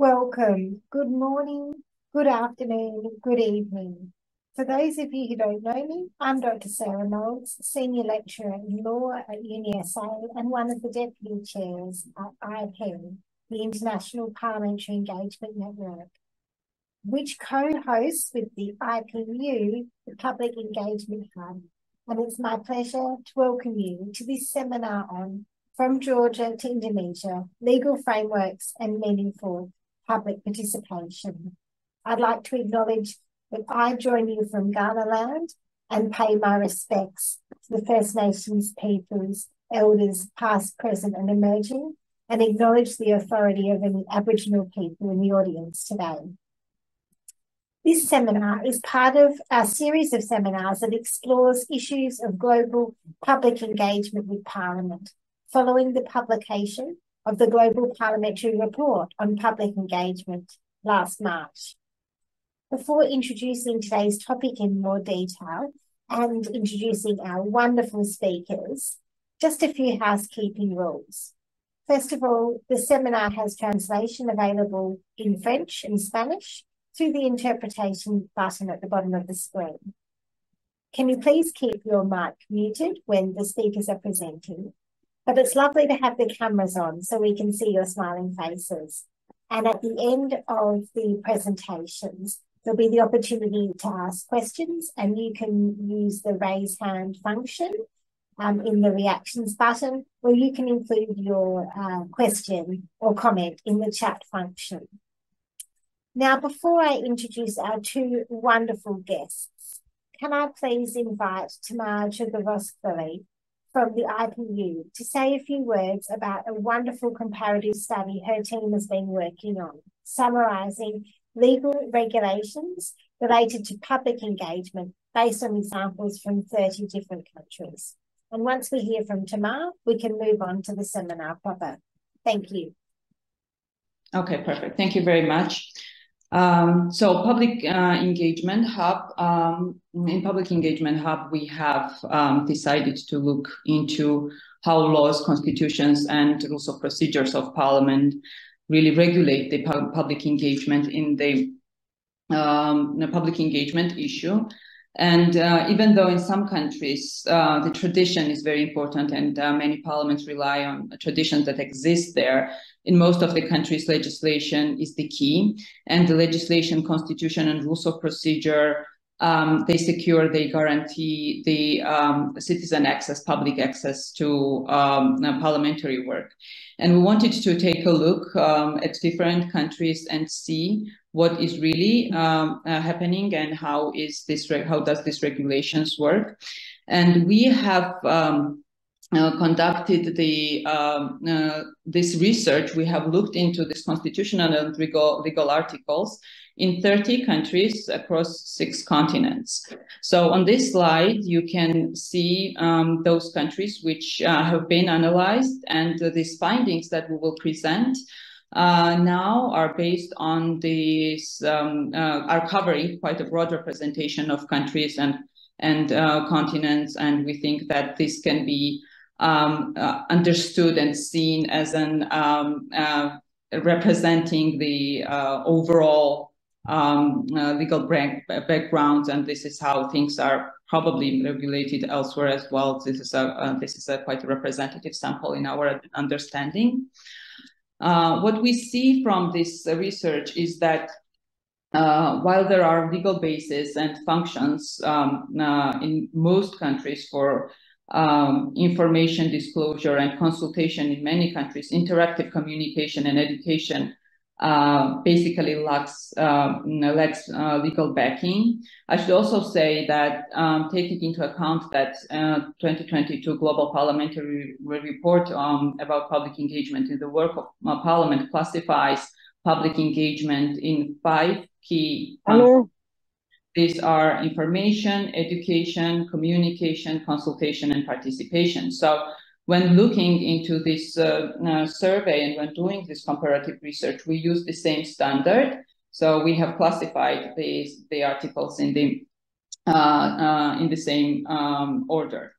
Welcome. Good morning, good afternoon, good evening. For those of you who don't know me, I'm Dr. Sarah Knowles, Senior Lecturer in Law at UniSA and one of the Deputy Chairs at IPEN, the International Parliamentary Engagement Network, which co-hosts with the IPU, the Public Engagement Hub. And it's my pleasure to welcome you to this seminar on From Georgia to Indonesia, Legal Frameworks and Meaningful public participation. I'd like to acknowledge that I join you from Kaurna land and pay my respects to the First Nations peoples, elders past, present and emerging, and acknowledge the authority of any Aboriginal people in the audience today. This seminar is part of a series of seminars that explores issues of global public engagement with Parliament, following the publication of the Global Parliamentary Report on Public Engagement last March. Before introducing today's topic in more detail and introducing our wonderful speakers, just a few housekeeping rules. First of all, the seminar has translation available in French and Spanish through the interpretation button at the bottom of the screen. Can you please keep your mic muted when the speakers are presenting but it's lovely to have the cameras on so we can see your smiling faces. And at the end of the presentations, there'll be the opportunity to ask questions and you can use the raise hand function um, in the reactions button, or you can include your uh, question or comment in the chat function. Now, before I introduce our two wonderful guests, can I please invite Tamar Chugoshvili from the IPU to say a few words about a wonderful comparative study her team has been working on, summarising legal regulations related to public engagement based on examples from 30 different countries. And once we hear from Tamar, we can move on to the seminar proper. Thank you. Okay, perfect. Thank you very much. Um, so public uh, engagement hub, um, in public engagement hub, we have um, decided to look into how laws, constitutions, and rules of procedures of parliament really regulate the pu public engagement in the, um, the public engagement issue. And uh, even though in some countries uh, the tradition is very important and uh, many parliaments rely on traditions that exist there, in most of the countries, legislation is the key. And the legislation, constitution, and rules of procedure um, they secure, they guarantee the um, citizen access, public access to um, parliamentary work. And we wanted to take a look um, at different countries and see what is really um, uh, happening and how is this how does this regulations work. And we have um, uh, conducted the um, uh, this research, we have looked into this constitutional and legal, legal articles in 30 countries across six continents. So on this slide, you can see um, those countries which uh, have been analyzed and uh, these findings that we will present uh, now are based on these, um, uh, are covering quite a broad representation of countries and, and continents. And we think that this can be um, uh, understood and seen as an um, uh, representing the uh, overall um, uh, legal background, and this is how things are probably regulated elsewhere as well. This is a uh, this is a quite a representative sample in our understanding. Uh, what we see from this research is that uh, while there are legal bases and functions um, uh, in most countries for um, information disclosure and consultation in many countries, interactive communication and education uh, basically lacks, uh, lacks uh, legal backing. I should also say that um, taking into account that uh, 2022 Global Parliamentary Report um, about public engagement in the work of uh, Parliament classifies public engagement in five key Hello. These are information, education, communication, consultation, and participation. So when looking into this uh, uh, survey and when doing this comparative research, we use the same standard. So we have classified these the articles in the uh, uh in the same um, order.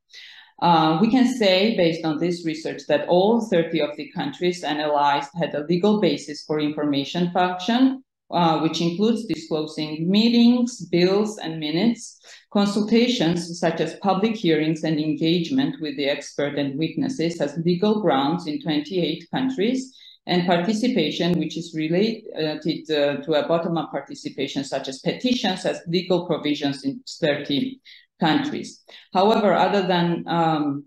Uh, we can say, based on this research, that all 30 of the countries analyzed had a legal basis for information function, uh, which includes disclosing meetings, bills, and minutes, consultations such as public hearings and engagement with the expert and witnesses as legal grounds in 28 countries, and participation, which is related uh, to a bottom-up participation, such as petitions, as legal provisions in 30 countries. However, other than um,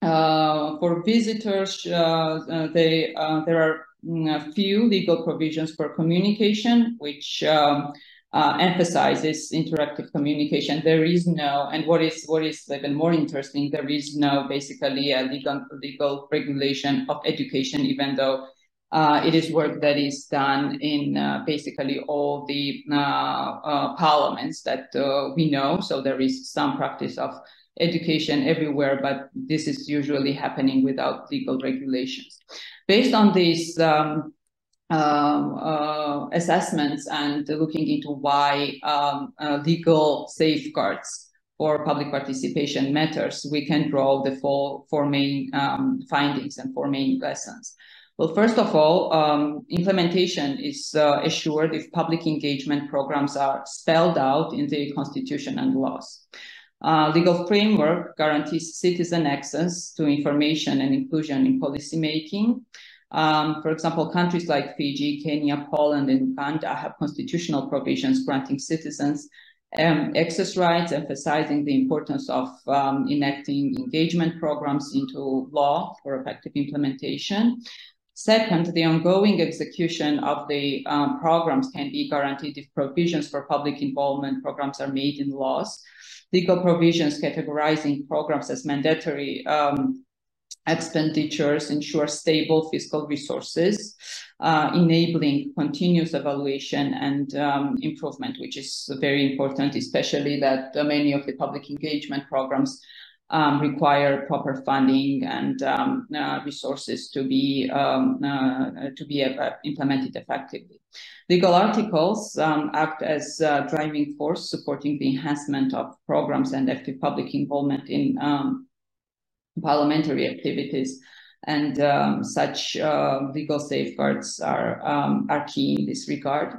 uh, for visitors, uh, uh they, uh, there are a few legal provisions for communication, which um, uh, emphasizes interactive communication. There is no, and what is what is even more interesting, there is no basically a legal legal regulation of education, even though uh, it is work that is done in uh, basically all the uh, uh parliaments that uh, we know. So there is some practice of education everywhere, but this is usually happening without legal regulations. Based on these um, um uh, assessments and looking into why um, legal safeguards for public participation matters, we can draw the four, four main um, findings and four main lessons. Well, first of all, um, implementation is uh, assured if public engagement programs are spelled out in the constitution and laws. Uh, legal framework guarantees citizen access to information and inclusion in policymaking. Um, for example, countries like Fiji, Kenya, Poland, and Uganda have constitutional provisions granting citizens um, access rights, emphasizing the importance of um, enacting engagement programs into law for effective implementation. Second, the ongoing execution of the um, programs can be guaranteed if provisions for public involvement programs are made in laws. Legal provisions categorizing programs as mandatory um, expenditures ensure stable fiscal resources, uh, enabling continuous evaluation and um, improvement, which is very important, especially that uh, many of the public engagement programs um, require proper funding and um, uh, resources to be um, uh, to be uh, implemented effectively. Legal articles um, act as a driving force supporting the enhancement of programs and active public involvement in um, parliamentary activities. And um, such uh, legal safeguards are, are key in this regard.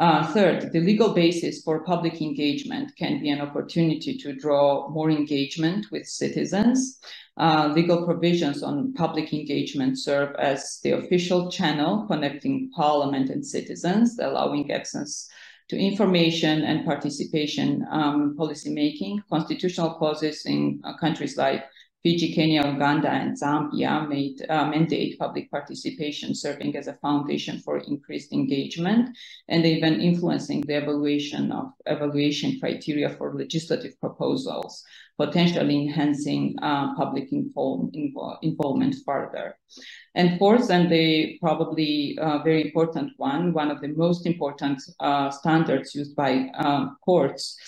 Uh, third, the legal basis for public engagement can be an opportunity to draw more engagement with citizens. Uh, legal provisions on public engagement serve as the official channel connecting parliament and citizens, allowing access to information and participation um, policy making. Constitutional clauses in uh, countries like Fiji, Kenya, Uganda, and Zambia made uh, mandate public participation, serving as a foundation for increased engagement, and even influencing the evaluation of evaluation criteria for legislative proposals, potentially enhancing uh, public involve, involve, involvement further. And fourth, and the probably uh, very important one, one of the most important uh, standards used by uh, courts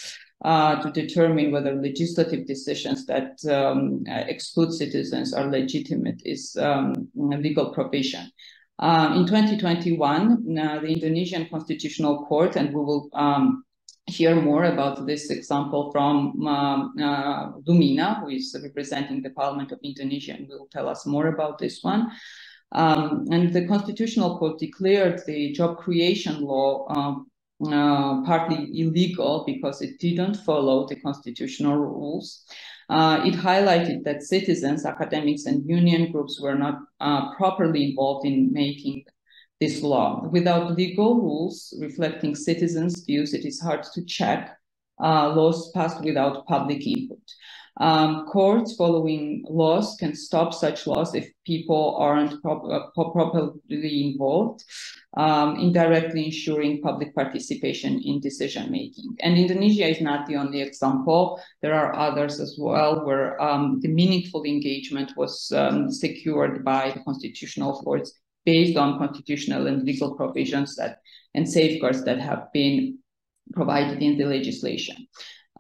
uh, to determine whether legislative decisions that um, exclude citizens are legitimate is um, a legal provision. Uh, in 2021, uh, the Indonesian Constitutional Court, and we will um, hear more about this example from um, uh, Lumina, who is representing the Parliament of Indonesia, and will tell us more about this one. Um, and the Constitutional Court declared the job creation law um, uh, partly illegal because it didn't follow the constitutional rules. Uh, it highlighted that citizens, academics, and union groups were not uh, properly involved in making this law. Without legal rules reflecting citizens' views, it is hard to check uh, laws passed without public input. Um, courts following laws can stop such laws if people aren't uh, properly involved, um, indirectly ensuring public participation in decision making. And Indonesia is not the only example. There are others as well where um, the meaningful engagement was um, secured by the constitutional courts based on constitutional and legal provisions that and safeguards that have been provided in the legislation.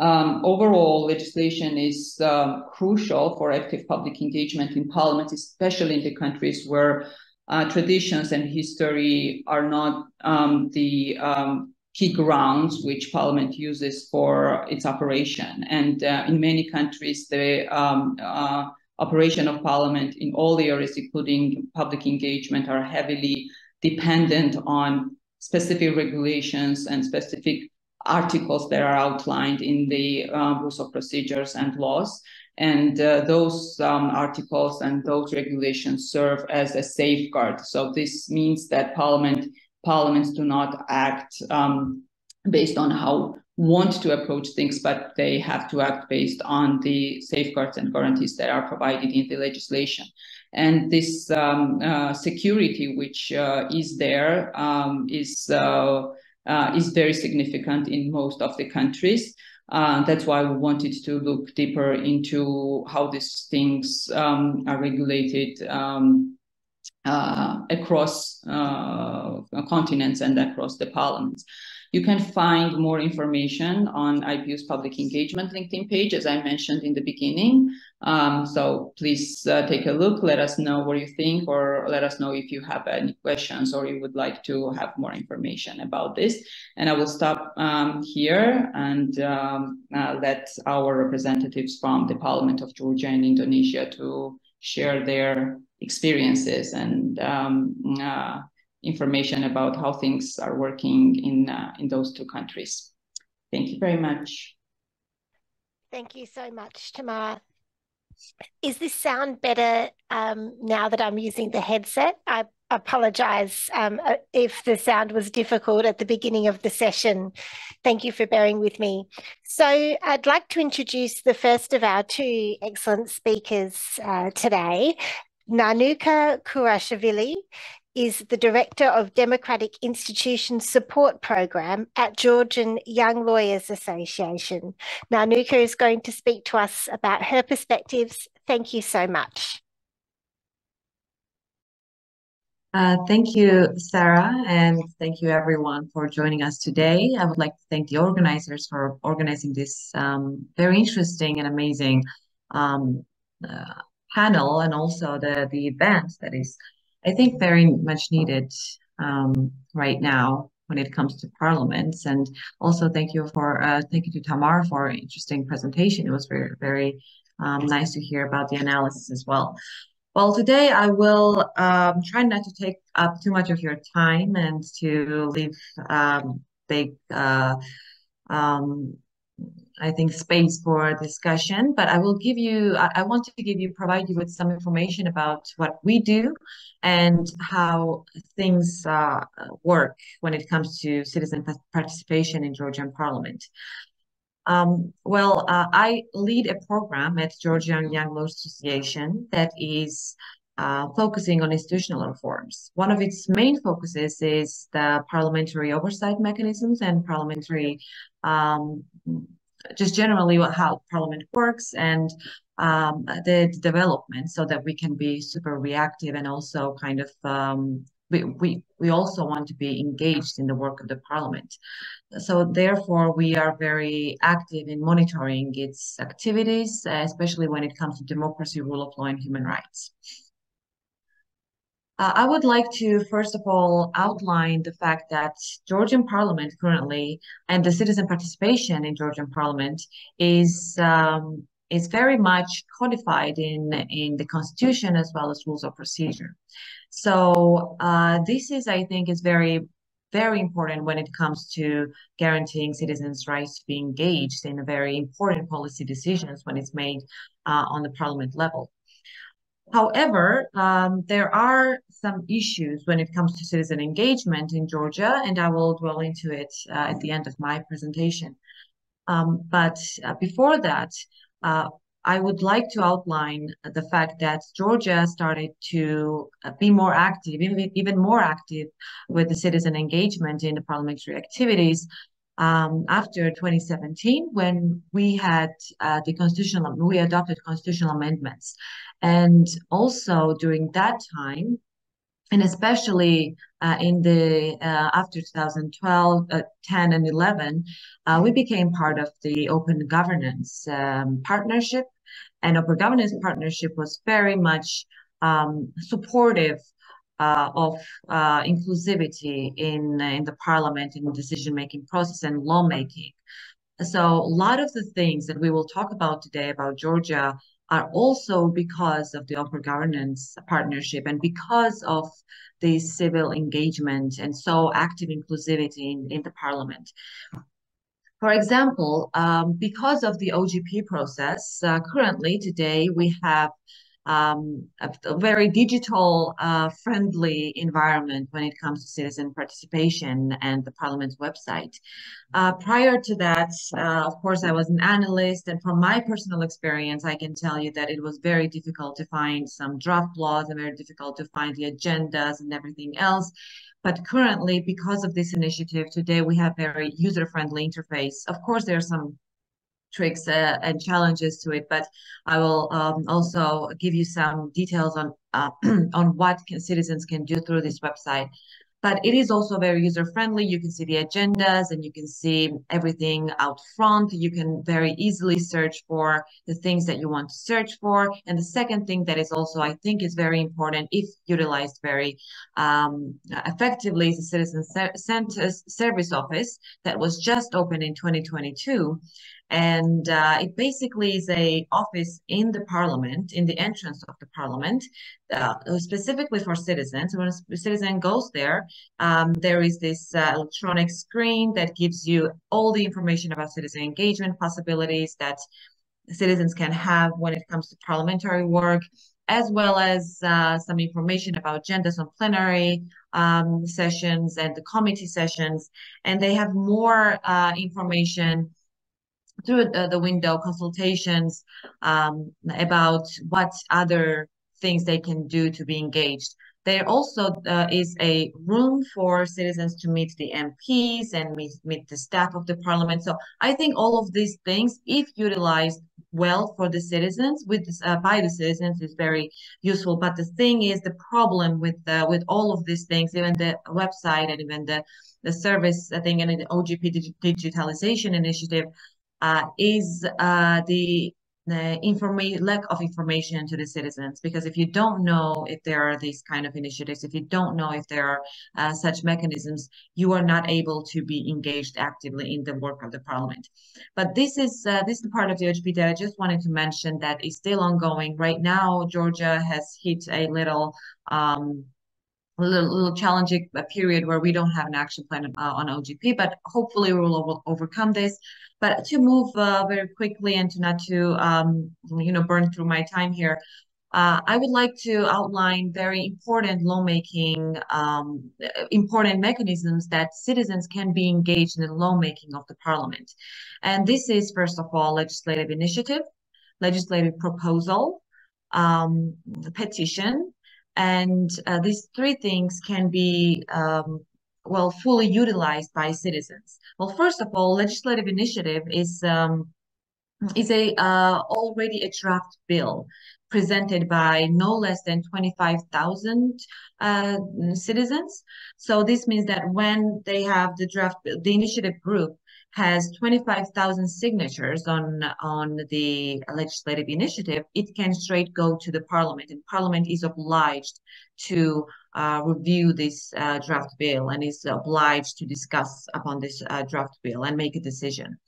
Um, overall, legislation is um, crucial for active public engagement in parliament, especially in the countries where uh, traditions and history are not um, the um, key grounds which Parliament uses for its operation. And uh, in many countries, the um, uh, operation of Parliament in all areas, including public engagement, are heavily dependent on specific regulations and specific articles that are outlined in the uh, rules of procedures and laws. And uh, those um, articles and those regulations serve as a safeguard. So this means that Parliament parliaments do not act um, based on how want to approach things, but they have to act based on the safeguards and guarantees that are provided in the legislation. And this um, uh, security, which uh, is there, um, is uh, is very significant in most of the countries. Uh, that's why we wanted to look deeper into how these things um, are regulated um, uh, across uh, continents and across the parliaments. You can find more information on IPU's public engagement LinkedIn page, as I mentioned in the beginning. Um, so please uh, take a look, let us know what you think, or let us know if you have any questions or you would like to have more information about this. And I will stop um, here and um, uh, let our representatives from the Parliament of Georgia and Indonesia to share their experiences and um, uh, information about how things are working in uh, in those two countries. Thank you very much. Thank you so much, Tamar. Is this sound better um, now that I'm using the headset? I apologize um, uh, if the sound was difficult at the beginning of the session. Thank you for bearing with me. So I'd like to introduce the first of our two excellent speakers uh, today, Nanuka Kruashvili is the Director of Democratic Institutions Support Program at Georgian Young Lawyers Association. Nanuka is going to speak to us about her perspectives. Thank you so much. Uh, thank you, Sarah, and thank you everyone for joining us today. I would like to thank the organizers for organizing this um, very interesting and amazing um, uh, panel and also the, the event that is, I think, very much needed um, right now when it comes to parliaments. And also thank you for, uh, thank you to Tamar for an interesting presentation. It was very, very um, nice to hear about the analysis as well. Well, today I will um, try not to take up too much of your time and to leave um, big uh, um, I think, space for discussion, but I will give you, I, I want to give you, provide you with some information about what we do and how things uh, work when it comes to citizen participation in Georgian parliament. Um, well, uh, I lead a program at Georgian Young Law Association that is uh, focusing on institutional reforms. One of its main focuses is the parliamentary oversight mechanisms and parliamentary um, just generally how Parliament works and um, the development so that we can be super reactive and also kind of um, we, we, we also want to be engaged in the work of the Parliament. So therefore, we are very active in monitoring its activities, especially when it comes to democracy, rule of law, and human rights. Uh, I would like to, first of all, outline the fact that Georgian Parliament currently and the citizen participation in Georgian Parliament is um, is very much codified in in the Constitution as well as rules of procedure. So uh, this is, I think, is very very important when it comes to guaranteeing citizens' rights to be engaged in very important policy decisions when it's made uh, on the parliament level. However, um, there are some issues when it comes to citizen engagement in Georgia, and I will dwell into it uh, at the end of my presentation. Um, but uh, before that, uh, I would like to outline the fact that Georgia started to uh, be more active, even, even more active with the citizen engagement in the parliamentary activities um, after 2017 when we had uh, the constitutional, we adopted constitutional amendments. And also during that time, and especially uh, in the uh, after 2012, uh, 10 and 11, uh, we became part of the open governance um, partnership. And open governance partnership was very much um, supportive uh, of uh, inclusivity in in the parliament in decision making process and lawmaking. So a lot of the things that we will talk about today about Georgia are also because of the open governance partnership and because of the civil engagement and so active inclusivity in, in the parliament. For example, um, because of the OGP process, uh, currently today we have um, a, a, very digital uh, friendly environment when it comes to citizen participation and the parliament's website. Uh, prior to that, uh, of course, I was an analyst, and from my personal experience, I can tell you that it was very difficult to find some draft laws and very difficult to find the agendas and everything else. But currently, because of this initiative, today we have a very user-friendly interface. Of course, there are some tricks uh, and challenges to it, but I will um, also give you some details on uh, on what can, citizens can do through this website. But it is also very user friendly. You can see the agendas and you can see everything out front. You can very easily search for the things that you want to search for. And the second thing that is also, I think, is very important if utilized very um, effectively is the Citizen Service Office that was just opened in 2022 and uh, it basically is a office in the parliament in the entrance of the parliament uh, specifically for citizens. When a citizen goes there um, there is this uh, electronic screen that gives you all the information about citizen engagement possibilities that citizens can have when it comes to parliamentary work as well as uh, some information about agendas on plenary um, sessions and the committee sessions. And they have more uh, information through the, the window consultations um, about what other things they can do to be engaged. There also uh, is a room for citizens to meet the MPs and meet, meet the staff of the parliament. So I think all of these things, if utilized well for the citizens, with uh, by the citizens, is very useful. But the thing is, the problem with uh, with all of these things, even the website and even the the service, I think, and the OGP digitalization initiative, uh, is uh, the the lack of information to the citizens. Because if you don't know if there are these kind of initiatives if you don't know if there are uh, such mechanisms you are not able to be engaged actively in the work of the parliament. But this is uh, this is the part of the OGP that I just wanted to mention that is still ongoing. Right now Georgia has hit a little um, little, little challenging period where we don't have an action plan uh, on OGP, but hopefully we will over overcome this. But to move uh, very quickly and to not to um, you know burn through my time here, uh, I would like to outline very important lawmaking, um, important mechanisms that citizens can be engaged in the lawmaking of the parliament. And this is, first of all, legislative initiative, legislative proposal, um, petition, and uh, these three things can be um, well fully utilized by citizens well first of all legislative initiative is um, is a uh, already a draft bill presented by no less than 25,000 uh, citizens. So this means that when they have the draft, the initiative group has 25,000 signatures on on the legislative initiative, it can straight go to the parliament, and parliament is obliged to uh, review this uh, draft bill and is obliged to discuss upon this uh, draft bill and make a decision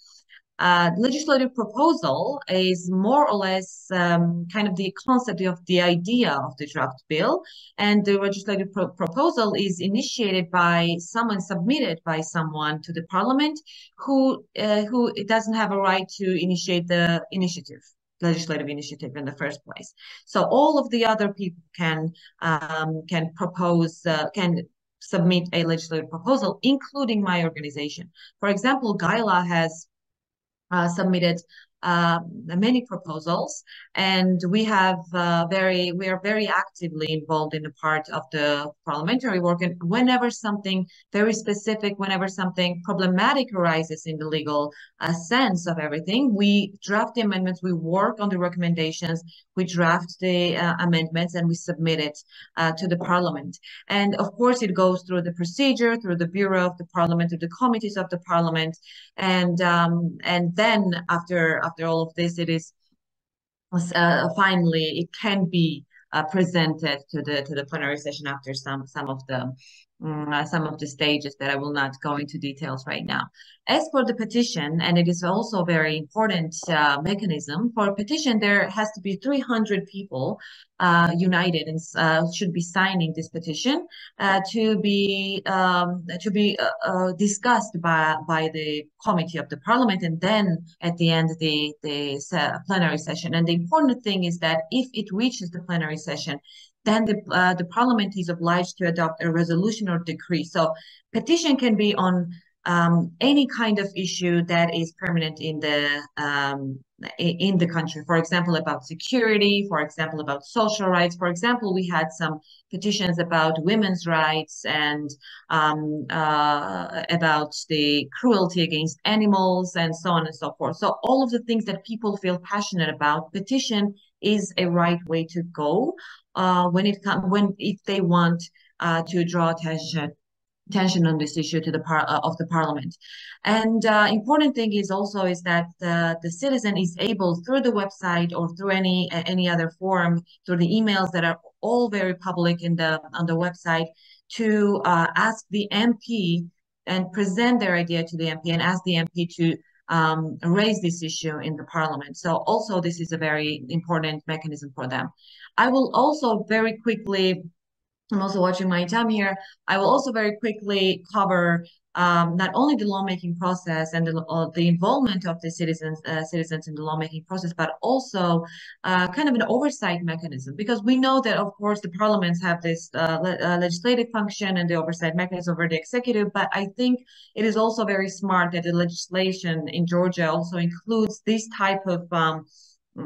uh, legislative proposal is more or less um, kind of the concept of the idea of the draft bill. And the legislative pro proposal is initiated by someone, submitted by someone to the parliament who, uh, who doesn't have a right to initiate the initiative legislative initiative in the first place. So all of the other people can um, can propose uh, can submit a legislative proposal, including my organization. For example, GYLA has Uh, submitted uh, many proposals, and we have uh, very we are very actively involved in a part of the parliamentary work. And whenever something very specific, whenever something problematic arises in the legal uh, sense of everything, we draft the amendments, we work on the recommendations, we draft the uh, amendments, and we submit it uh, to the parliament. And of course, it goes through the procedure, through the bureau of the parliament, through the committees of the parliament, and um, and then after after all of this, it is uh, finally it can be uh, presented to the to the plenary session after some some of the um, uh, some of the stages that I will not go into details right now. As for the petition, and it is also a very important uh, mechanism for a petition, there has to be 300 people uh, united and uh, should be signing this petition uh, to be um, to be uh, discussed by by the committee of the parliament, and then at the end the the plenary session. And the important thing is that if it reaches the plenary session, then the, uh, the parliament is obliged to adopt a resolution or decree. So petition can be on um, any kind of issue that is permanent in the um, in the country. For example, about security. For example, about social rights. For example, we had some petitions about women's rights and um, uh, about the cruelty against animals and so on and so forth. So all of the things that people feel passionate about, petition is a right way to go uh, when it comes when if they want uh, to draw attention attention on this issue to the par uh, of the parliament. And uh, important thing is also is that the, the citizen is able through the website or through any any other form through the emails that are all very public in the on the website to uh, ask the mp and present their idea to the mp and ask the mp to um, raise this issue in the parliament. So also this is a very important mechanism for them. I will also very quickly, I'm also watching my time here, I will also very quickly cover um, not only the lawmaking process and the, uh, the involvement of the citizens uh, citizens in the lawmaking process, but also uh, kind of an oversight mechanism. Because we know that, of course, the parliaments have this uh, le uh, legislative function and the oversight mechanism over the executive. But I think it is also very smart that the legislation in Georgia also includes this type of um,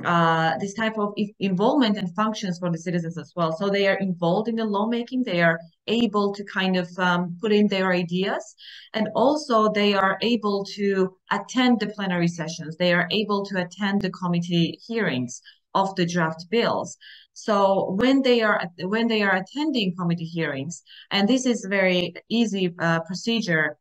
uh, this type of involvement and functions for the citizens as well. So they are involved in the lawmaking. They are able to kind of um, put in their ideas, and also they are able to attend the plenary sessions. They are able to attend the committee hearings of the draft bills. So when they are when they are attending committee hearings, and this is very easy uh, procedure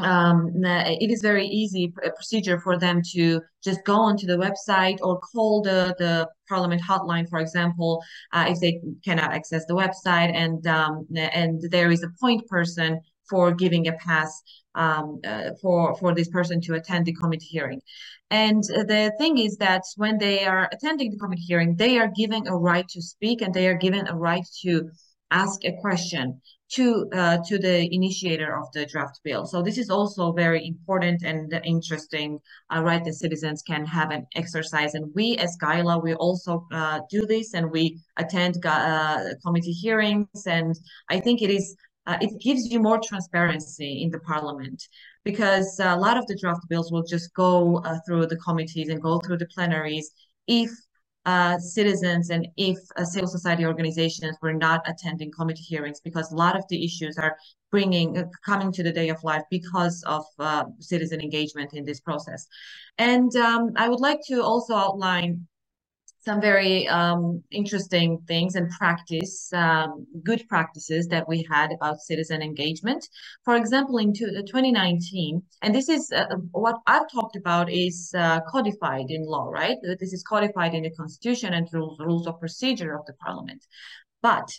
um, it is very easy procedure for them to just go onto the website or call the, the parliament hotline, for example, uh, if they cannot access the website and um, and there is a point person for giving a pass um, uh, for for this person to attend the committee hearing. And the thing is that when they are attending the committee hearing, they are given a right to speak and they are given a right to ask a question to uh, to the initiator of the draft bill. So this is also very important and interesting uh, right that citizens can have an exercise. And we as GYLA, we also uh, do this and we attend uh, committee hearings. And I think it is uh, it gives you more transparency in the parliament because a lot of the draft bills will just go uh, through the committees and go through the plenaries if uh, citizens and if uh, civil society organizations were not attending committee hearings because a lot of the issues are bringing uh, coming to the day of life because of uh, citizen engagement in this process. And um, i would like to also outline some very um, interesting things and practice, um, good practices that we had about citizen engagement. For example, in 2019, and this is uh, what I've talked about is uh, codified in law, right? This is codified in the constitution and rules of procedure of the parliament. But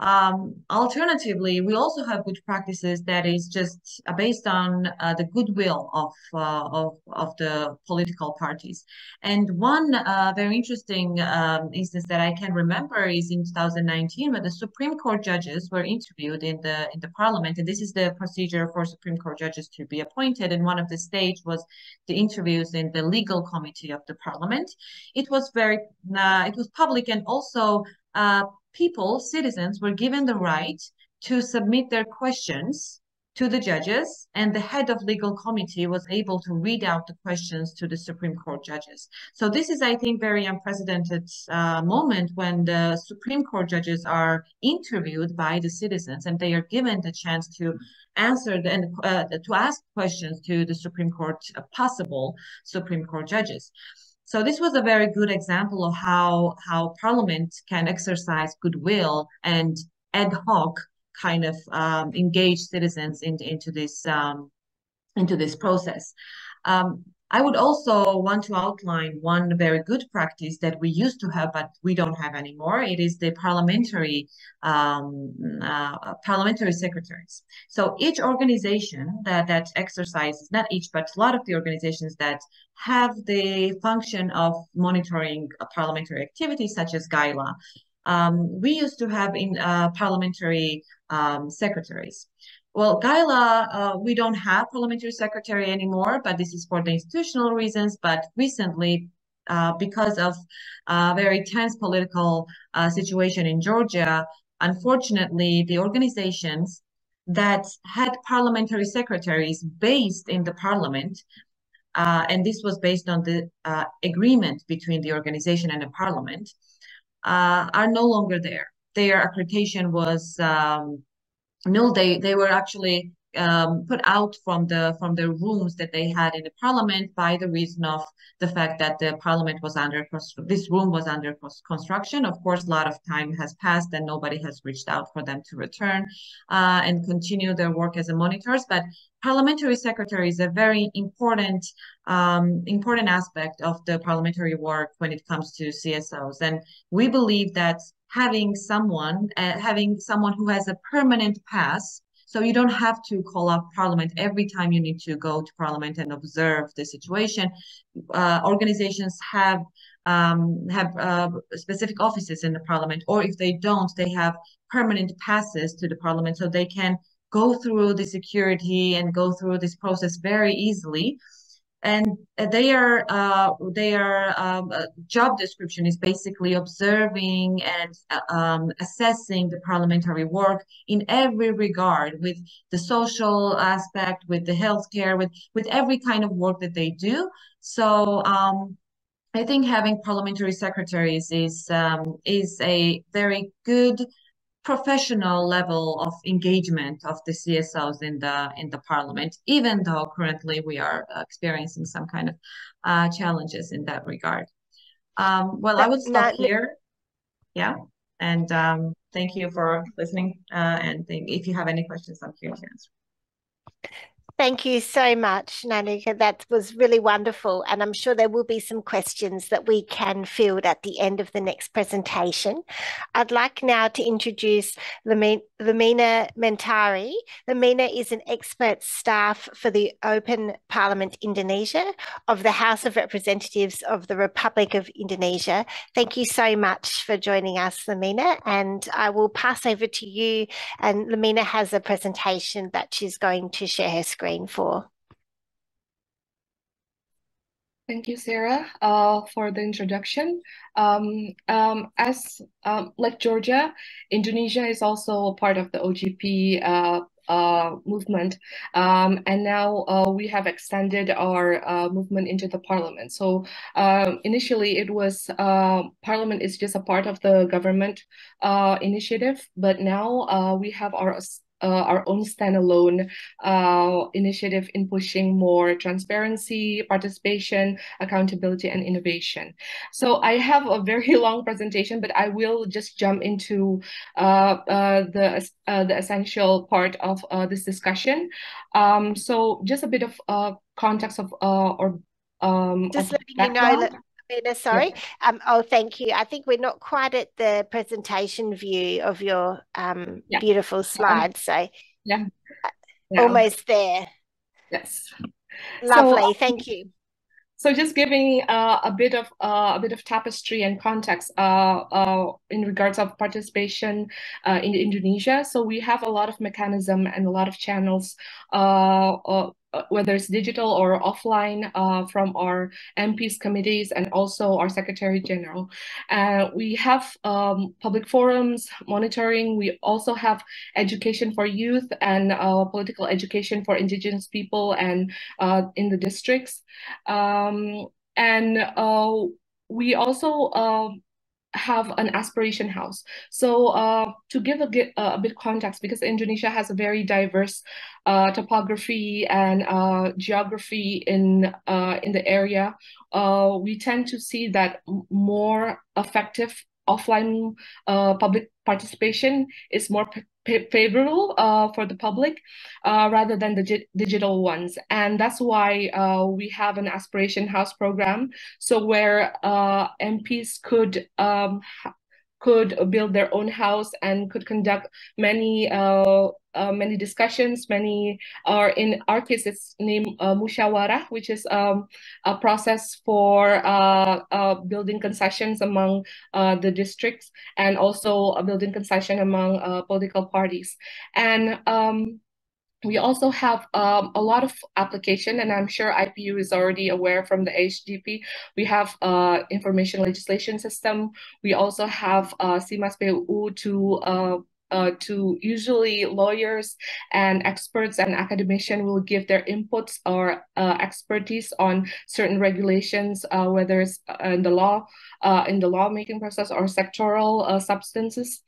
um, alternatively, we also have good practices that is just uh, based on uh, the goodwill of, uh, of, of the political parties. And one uh, very interesting um, instance that I can remember is in 2019 when the Supreme Court judges were interviewed in the in the Parliament, and this is the procedure for Supreme Court judges to be appointed. And one of the stage was the interviews in the legal committee of the Parliament. It was very uh, it was public and also uh, people, citizens, were given the right to submit their questions to the judges, and the head of legal committee was able to read out the questions to the Supreme Court judges. So this is, I think, very unprecedented uh, moment when the Supreme Court judges are interviewed by the citizens, and they are given the chance to answer the, and uh, to ask questions to the Supreme Court, uh, possible Supreme Court judges. So this was a very good example of how how Parliament can exercise goodwill and ad hoc kind of um, engage citizens into into this um, into this process. Um, I would also want to outline one very good practice that we used to have, but we don't have anymore. It is the parliamentary um, uh, parliamentary secretaries. So each organization that that exercises, not each, but a lot of the organizations that have the function of monitoring parliamentary activities, such as GYLA, um, we used to have in uh, parliamentary um, secretaries. Well, GYLA, uh, we don't have parliamentary secretary anymore, but this is for the institutional reasons. But recently, uh, because of a very tense political uh, situation in Georgia, unfortunately, the organizations that had parliamentary secretaries based in the parliament, uh, and this was based on the uh, agreement between the organization and the parliament, uh, are no longer there. Their accreditation was um, no, they they were actually um, put out from the from the rooms that they had in the parliament by the reason of the fact that the parliament was under this room was under construction. Of course, a lot of time has passed and nobody has reached out for them to return uh, and continue their work as a monitors. But parliamentary secretary is a very important um, important aspect of the parliamentary work when it comes to CSOs, and we believe that having someone uh, having someone who has a permanent pass. So you don't have to call up parliament every time you need to go to parliament and observe the situation. Uh, organizations have um, have uh, specific offices in the parliament or if they don't they have permanent passes to the parliament so they can go through the security and go through this process very easily and their uh, their um, uh, job description is basically observing and uh, um, assessing the parliamentary work in every regard, with the social aspect, with the healthcare, with with every kind of work that they do. So. Um, I think having parliamentary secretaries is um, is a very good professional level of engagement of the CSOs in the in the parliament, even though currently we are experiencing some kind of uh, challenges in that regard. Um, well, I would stop here. Yeah, and um, thank you for listening. Uh, and think, if you have any questions, I'm here to answer. Thank you so much, Nanuka. That was really wonderful. And I'm sure there will be some questions that we can field at the end of the next presentation. I'd like now to introduce Lamina Mentari. Lamina is an expert staff for the Open Parliament Indonesia of the House of Representatives of the Republic of Indonesia. Thank you so much for joining us, Lamina. And I will pass over to you. And Lamina has a presentation that she's going to share her screen for. Thank you, Sarah, uh, for the introduction. Um, um, as um, like Georgia, Indonesia is also a part of the OGP uh, uh, movement, um, and now uh, we have extended our uh, movement into the parliament. So uh, initially, it was uh, parliament is just a part of the government uh, initiative, but now we have our uh, our own standalone uh, initiative in pushing more transparency, participation, accountability, and innovation. So I have a very long presentation, but I will just jump into uh, uh the uh, the essential part of uh, this discussion. Um, so just a bit of context of or um, just letting you know that sorry. Yeah. Um, oh, thank you. I think we're not quite at the presentation view of your um, yeah. beautiful slides. So yeah. yeah. almost there. Yes. Lovely. So, thank you. So just giving uh, a bit of uh, a bit of tapestry and context uh, uh in regards of participation uh, in Indonesia. So we have a lot of mechanism and a lot of channels uh, uh, whether it's digital or offline uh, from our MPs committees and also our Secretary General. Uh, we have um, public forums, monitoring. We also have education for youth and uh, political education for indigenous people and uh, in the districts. Um, and uh, we also have an aspiration house. So uh, to give a, a bit context, because Indonesia has a very diverse uh, topography and uh, geography in uh, in the area, uh, we tend to see that more effective offline uh, public participation is more favorable uh, for the public uh, rather than the digital ones. And that's why uh, we have an aspiration house program. So where uh, MPs could um, could build their own house and could conduct many uh, uh, many discussions, many are in our case it's named uh, Musyawarah, which is um, a process for uh, uh, building concessions among uh, the districts and also a building concession among political parties. And um, we also have um, a lot of application, and I'm sure IPU is already aware from the HDP. We have uh, information legislation system. We also have uh, SIMAS-PUU to uh, uh, to usually lawyers and experts and academicians will give their inputs or uh, expertise on certain regulations, uh, whether it's uh, in the law, uh, in the lawmaking process or sectoral uh, substances.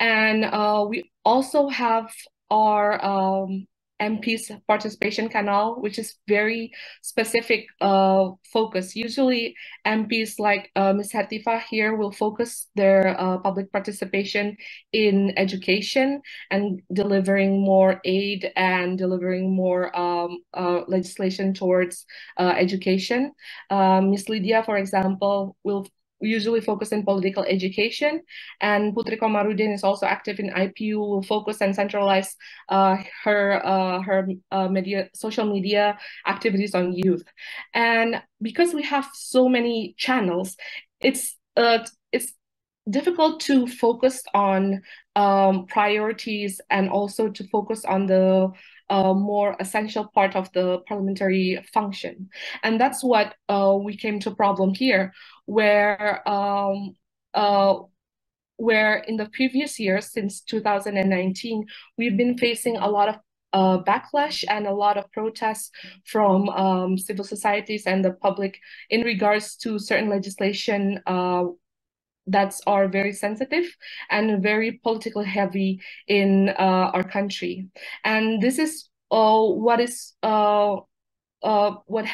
And we also have our um, MP's participation canal, which is very specific uh, focus. Usually MPs like uh, Ms. Hetifah here will focus their uh, public participation in education and delivering more aid and delivering more um, uh, legislation towards uh, education. Uh, Ms. Lydia, for example, will usually focus in political education. And Puteri Komarudin is also active in IPU, will focus and centralize uh, her uh, her uh, media social media activities on youth. And because we have so many channels, it's uh, it's difficult to focus on um, priorities and also to focus on the uh, more essential part of the parliamentary function. And that's what uh, we came to a problem here, where um, uh, where in the previous years, since 2019, we've been facing a lot of uh, backlash and a lot of protests from um, civil societies and the public in regards to certain legislation uh, that's are very sensitive and very political heavy in uh, our country. And this is uh, what is uh, uh, what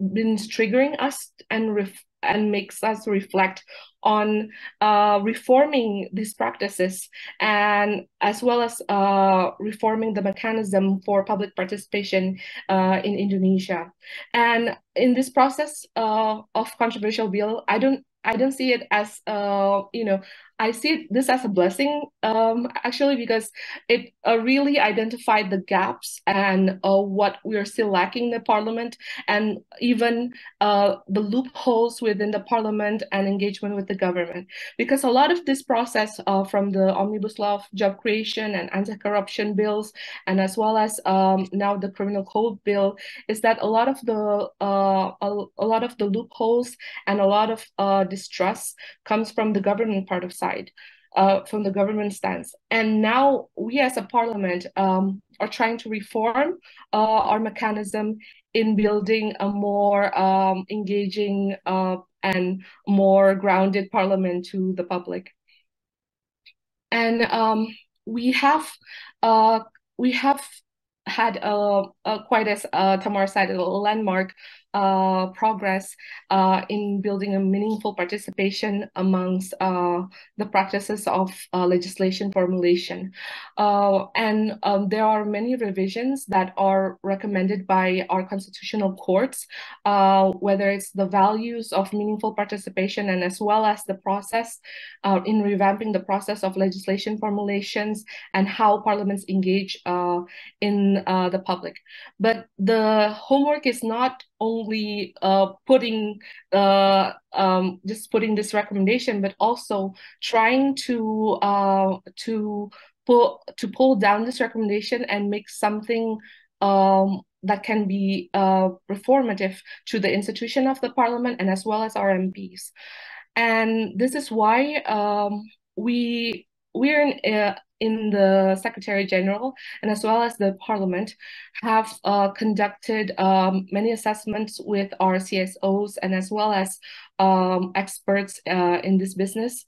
been triggering us and ref- and makes us reflect on uh, reforming these practices and as well as uh, reforming the mechanism for public participation uh, in Indonesia. And in this process uh, of controversial bill, I don't I don't see it as uh, you know I see this as a blessing, um, actually, because it uh, really identified the gaps and uh, what we are still lacking in the parliament, and even uh, the loopholes within the parliament and engagement with the government. Because a lot of this process uh, from the omnibus law of job creation and anti-corruption bills, and as well as um, now the criminal code bill, is that a lot of the uh, a, a, lot of the loopholes and a lot of uh, distrust comes from the government part of side side uh, from the government stance. And now we as a parliament um, are trying to reform uh, our mechanism in building a more um, engaging uh, and more grounded parliament to the public. And um, we have uh, we have had a, a quite as uh, Tamar said, a landmark uh, progress uh, in building a meaningful participation amongst uh, the practices of uh, legislation formulation. Uh, and um, there are many revisions that are recommended by our constitutional courts, uh, whether it's the values of meaningful participation and as well as the process in revamping the process of legislation formulations and how parliaments engage in the public. But the homework is not only uh, putting uh, um, just putting this recommendation, but also trying to uh, to pull to pull down this recommendation and make something um, that can be uh, reformative to the institution of the parliament and as well as our MPs. And this is why um, we we're in, uh, in the Secretary General and as well as the Parliament have uh, conducted um, many assessments with our CSOs and as well as um, experts uh, in this business.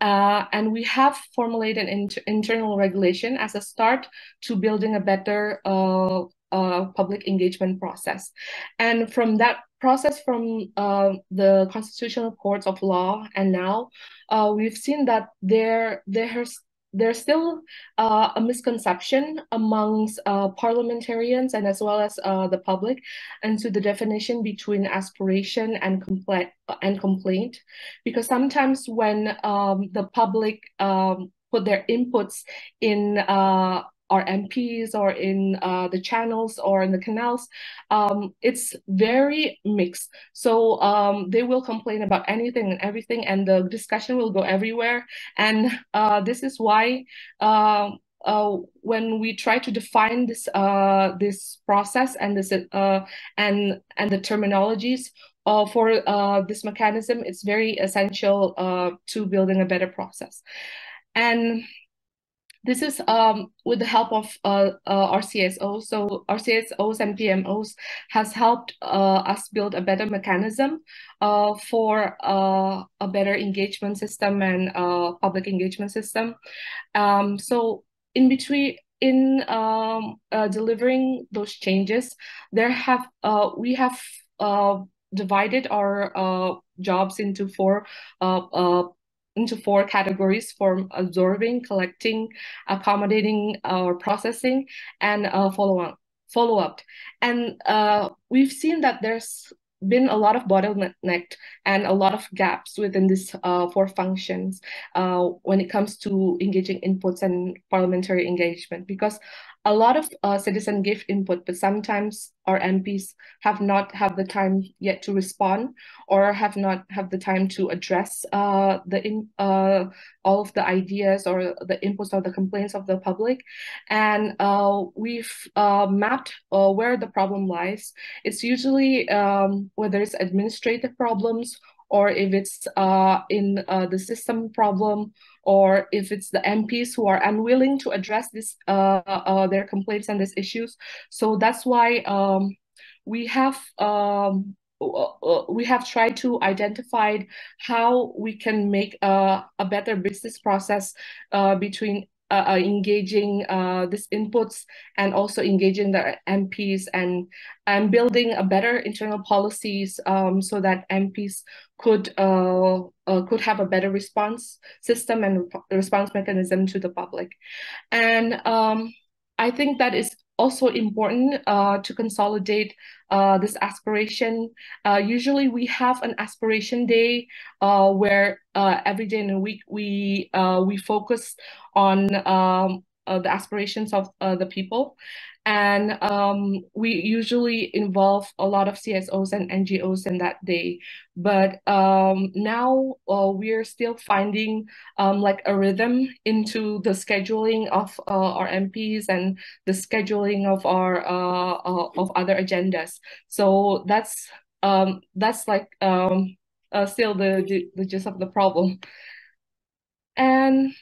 Uh, and we have formulated an inter internal regulation as a start to building a better uh, uh, public engagement process. And from that process from uh, the constitutional courts of law and now uh, we've seen that there there has there's still uh, a misconception amongst uh, parliamentarians and as well as uh, the public into the definition between aspiration and complaint and complaint. Because sometimes when um, the public um, put their inputs in uh, our MPs or in uh, the channels or in the canals, um, it's very mixed. So um, they will complain about anything and everything, and the discussion will go everywhere. And uh, this is why. Uh, uh, when we try to define this uh, this process and this uh, and and the terminologies uh, for uh, this mechanism, it's very essential uh, to building a better process. And this is um, with the help of uh, uh, our CSOs. So our CSOs and PMOs has helped uh, us build a better mechanism uh, for uh, a better engagement system and uh, public engagement system. Um, so in between, in um, delivering those changes, there have we have divided our jobs into four into four categories for absorbing, collecting, accommodating, or processing, and uh, follow up. Follow up, and uh, we've seen that there's been a lot of bottleneck and a lot of gaps within these uh, four functions uh, when it comes to engaging inputs and parliamentary engagement because a lot of uh, citizen give input, but sometimes our MPs have not have the time yet to respond or have not have the time to address uh, the in, uh, all of the ideas or the inputs or the complaints of the public. And uh, we've uh, mapped uh, where the problem lies. It's usually um, whether it's administrative problems or if it's in the system problem, or if it's the MPs who are unwilling to address this uh, uh, their complaints and these issues. So that's why um, we have um, uh, we have tried to identify how we can make a, a better business process uh, between uh, uh, engaging uh, these inputs and also engaging the MPs and and building a better internal policies um, so that MPs could uh, uh, could have a better response system and response mechanism to the public, and um, I think that is also important uh, to consolidate uh, this aspiration. Uh, usually we have an aspiration day uh, where uh, every day in a week we uh, we focus on um, the aspirations of the people. And um, we usually involve a lot of CSOs and NGOs in that day. But um, now uh, we're still finding um, like a rhythm into the scheduling of uh, our MPs and the scheduling of our uh, uh, of other agendas. So that's um, that's like um, uh, still the, the the gist of the problem. And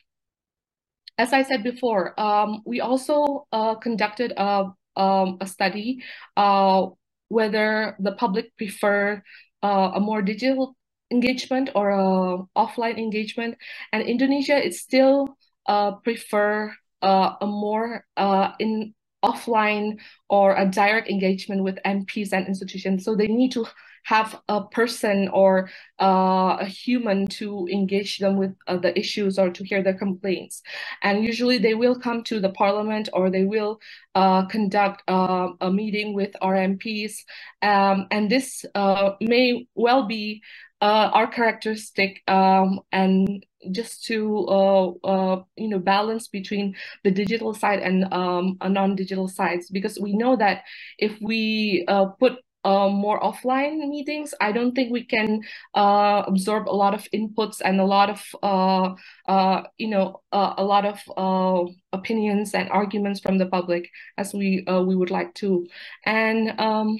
as I said before, um, we also uh, conducted a, um, a study uh, whether the public prefer uh, a more digital engagement or a offline engagement. And Indonesia is still uh, prefer uh, a more uh, in offline or a direct engagement with MPs and institutions. So they need to have a person or uh, a human to engage them with uh, the issues or to hear their complaints. And usually they will come to the parliament or they will uh, conduct uh, a meeting with our MPs. Um, and this uh, may well be uh, our characteristic um, and just to uh, uh, you know balance between the digital side and um, a non-digital sides because we know that if we uh, put uh, more offline meetings, I don't think we can uh, absorb a lot of inputs and a lot of, uh, uh you know, uh, a lot of uh, opinions and arguments from the public as we we would like to. And um,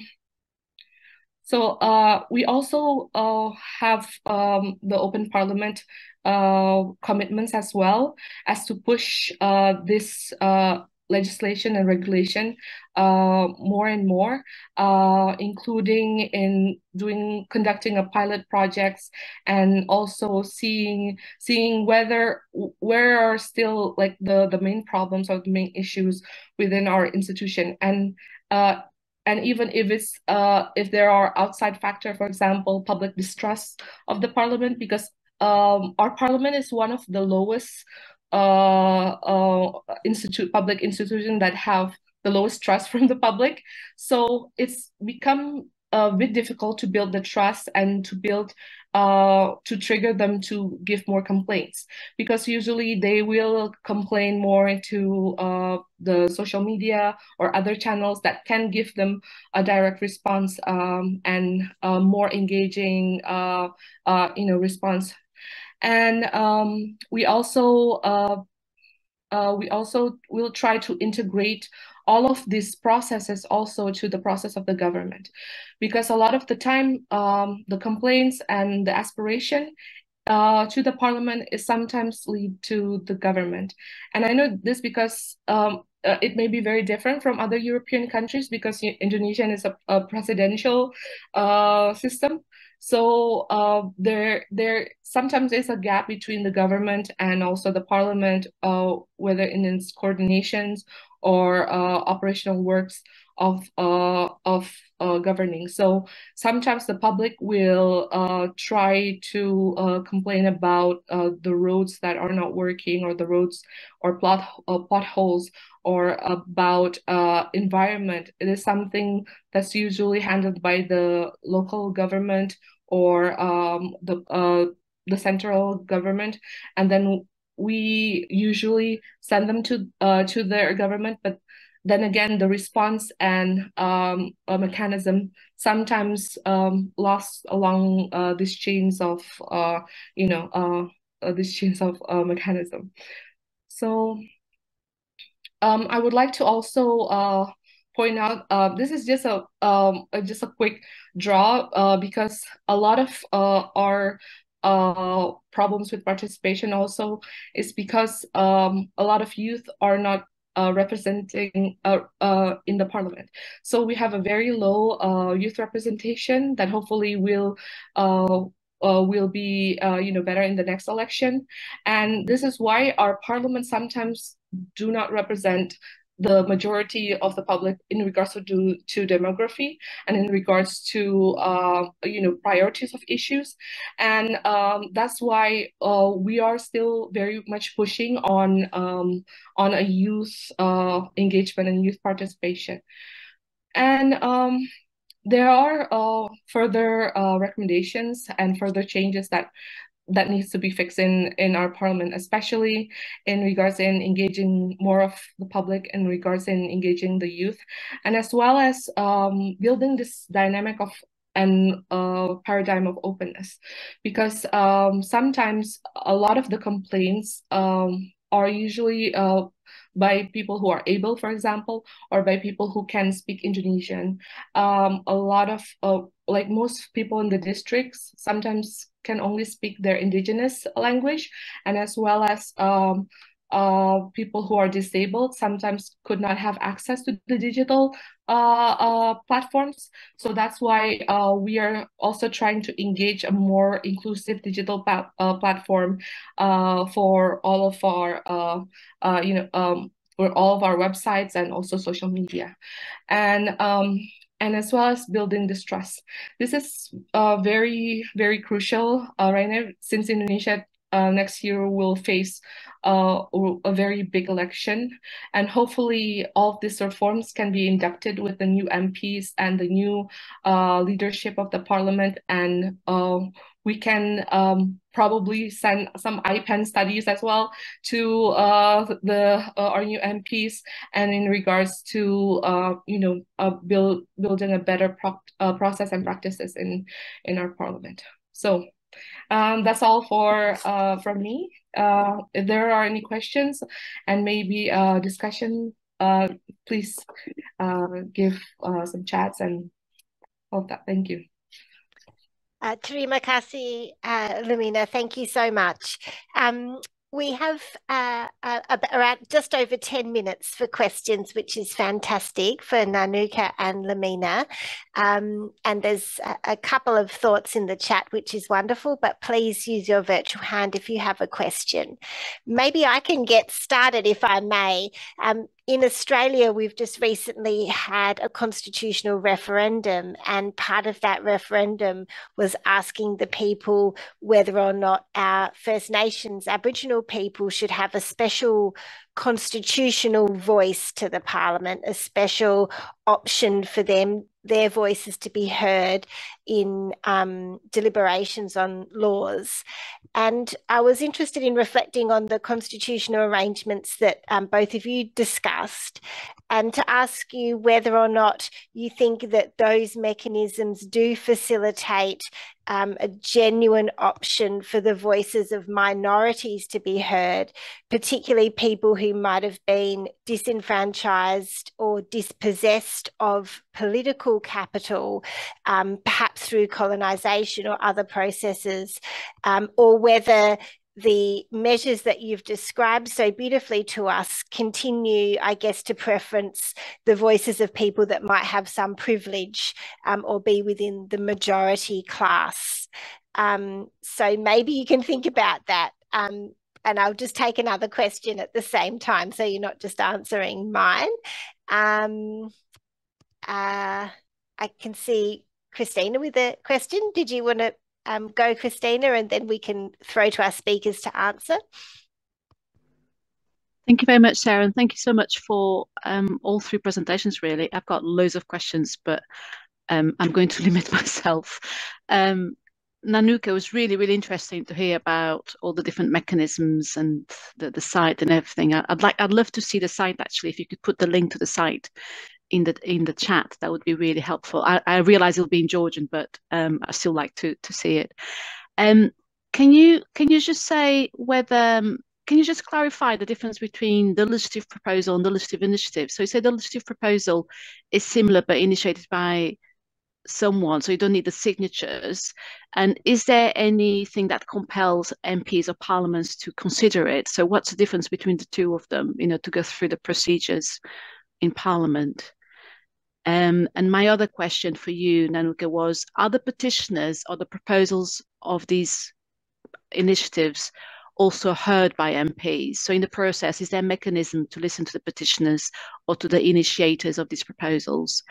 so we also have um, the open parliament commitments as well as to push this legislation and regulation uh, more and more, uh, including in doing conducting a pilot projects and also seeing seeing whether where are still like the the main problems or the main issues within our institution. And uh, and even if it's uh, if there are outside factor, for example, public distrust of the parliament, because um, our parliament is one of the lowest institute public institution that have the lowest trust from the public. So it's become a bit difficult to build the trust and to build uh, to trigger them to give more complaints because usually they will complain more into uh, the social media or other channels that can give them a direct response um, and more engaging uh, uh you know response and um, we also uh, uh, we also will try to integrate all of these processes also to the process of the government. Because a lot of the time um, the complaints and the aspiration uh, to the parliament is sometimes lead to the government. And i know this because um, uh, it may be very different from other european countries because indonesian is a, a presidential uh, system so uh, there, there sometimes is a gap between the government and also the parliament, uh, whether in its coordinations or uh, operational works of uh, of uh, governing. So sometimes the public will uh, try to complain about the roads that are not working, or the roads or plot potholes, or about environment. It is something that's usually handled by the local government or um, the uh, the central government, and then we usually send them to uh, to their government, but then again, the response and um, mechanism sometimes um, lost along uh, these chains of, uh, you know, uh, uh these chains of uh, mechanism. So um, I would like to also uh, point out uh, this is just a um, just a quick draw uh, because a lot of uh, our uh, problems with participation also is because um, a lot of youth are not uh, representing uh, uh, in the parliament. So we have a very low uh, youth representation that hopefully will uh, uh, will be uh, you know better in the next election, and this is why our parliament sometimes do not represent the majority of the public in regards to to demography and in regards to uh, you know priorities of issues. And um, that's why uh, we are still very much pushing on um, on a youth uh, engagement and youth participation. And um, there are uh, further uh, recommendations and further changes that that needs to be fixed in in our parliament especially in regards in engaging more of the public in regards in engaging the youth and as well as um, building this dynamic of and uh, paradigm of openness because um, sometimes a lot of the complaints um, are usually uh, by people who are able, for example, or by people who can speak Indonesian. Um, a lot of, uh, like most people in the districts, sometimes can only speak their indigenous language, and as well as um, uh, people who are disabled sometimes could not have access to the digital uh, uh, platforms. So that's why uh, we are also trying to engage a more inclusive digital uh, platform uh, for all of our, you know, um, for all of our websites and also social media. And um, and as well as building this trust. This is uh, very, very crucial uh, right now since Indonesia uh, next year will face uh, a very big election. And hopefully all of these reforms can be inducted with the new MPs and the new uh, leadership of the parliament and uh, we can um, probably send some IPEN studies as well to uh, the uh, our new MPs, and in regards to uh, you know uh, build building a better uh, process and practices in in our parliament. So um, that's all for uh, from me. if there are any questions and maybe discussion, please give some chats and all that. Thank you. Uh, terima kasih, uh, Lumina. Thank you so much. Um, we have uh, around just over 10 minutes for questions, which is fantastic for Nanuka and Lamina. Um, and there's a, a, couple of thoughts in the chat, which is wonderful, but please use your virtual hand if you have a question. Maybe I can get started if I may. Um, in Australia, we've just recently had a constitutional referendum, and part of that referendum was asking the people whether or not our First Nations Aboriginal people should have a special constitutional voice to the parliament, a special option for them, their voices to be heard in um, deliberations on laws. And I was interested in reflecting on the constitutional arrangements that um, both of you discussed and to ask you whether or not you think that those mechanisms do facilitate um, a genuine option for the voices of minorities to be heard, particularly people who might have been disenfranchised or dispossessed of political capital, um, perhaps through colonisation or other processes, um, or whether the measures that you've described so beautifully to us continue, I guess, to preference the voices of people that might have some privilege um, or be within the majority class. Um, so maybe you can think about that. Um, and I'll just take another question at the same time, so you're not just answering mine. Um, uh, I can see Christina with a question. Did you want to um, go, Christina, and then we can throw to our speakers to answer. Thank you very much, Sarah, and thank you so much for um, all three presentations, really. I've got loads of questions, but um, I'm going to limit myself. Um, Nanuka was really, really interesting to hear about all the different mechanisms and the, the site and everything. I'd like, I'd love to see the site actually. If you could put the link to the site in the in the chat, that would be really helpful. I, I realize it'll be in Georgian, but um, I still like to to see it. Um, can you can you just say whether um, can you just clarify the difference between the legislative proposal and the legislative initiative? So you say the legislative proposal is similar but initiated by someone, so you don't need the signatures. And is there anything that compels MPs or parliaments to consider it? So what's the difference between the two of them, you know, to go through the procedures in parliament? Um, and my other question for you, Nanuka, was are the petitioners or the proposals of these initiatives also heard by MPs? So, in the process, is there a mechanism to listen to the petitioners or to the initiators of these proposals?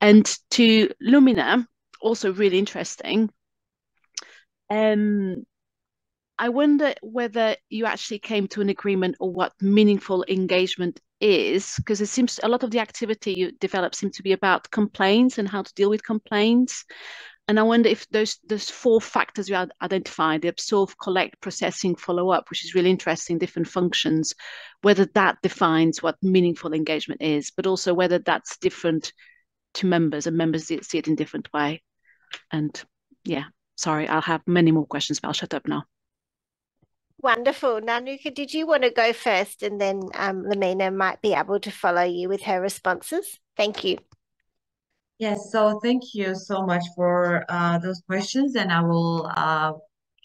And to Lumina, also really interesting. Um, I wonder whether you actually came to an agreement or what meaningful engagement is, because it seems a lot of the activity you develop seem to be about complaints and how to deal with complaints. And I wonder if those those four factors you identified, the absorb, collect, processing, follow up, which is really interesting, different functions, whether that defines what meaningful engagement is, but also whether that's different to members and members see it in different way. And yeah, sorry, I'll have many more questions, but I'll shut up now. Wonderful. Nanuka, did you want to go first and then um, Lamina might be able to follow you with her responses? Thank you. Yes, so thank you so much for uh, those questions and I will uh,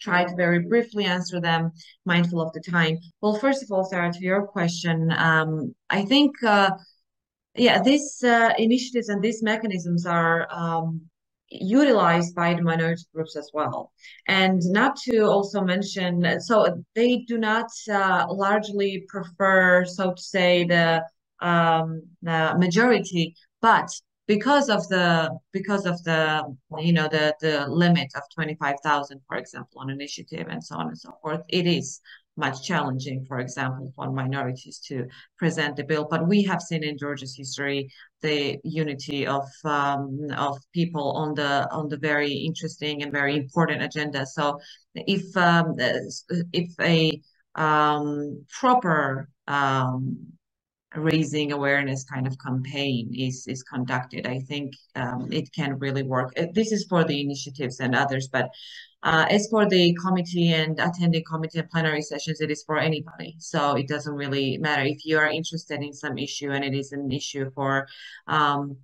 try to very briefly answer them, mindful of the time. Well, first of all, Sarah, to your question, um, I think, uh, yeah, these uh, initiatives and these mechanisms are um, utilized by the minority groups as well. And not to also mention, so they do not uh, largely prefer, so to say, the, um, the majority, but because of the because of the you know the the limit of 25,000 for example on initiative and so on and so forth it is much challenging, for example, for minorities to present the bill. But we have seen in Georgia's history the unity of um, of people on the on the very interesting and very important agenda. So if um, if a um, proper um, raising awareness kind of campaign is is conducted. I think um, it can really work. Uh, this is for the initiatives and others but uh, as for the committee and attending committee and plenary sessions it is for anybody. So it doesn't really matter. If you are interested in some issue and it is an issue for um,